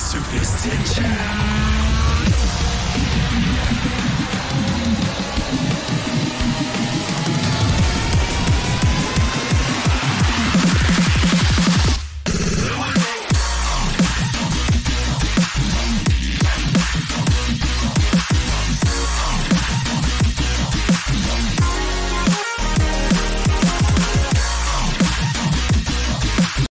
like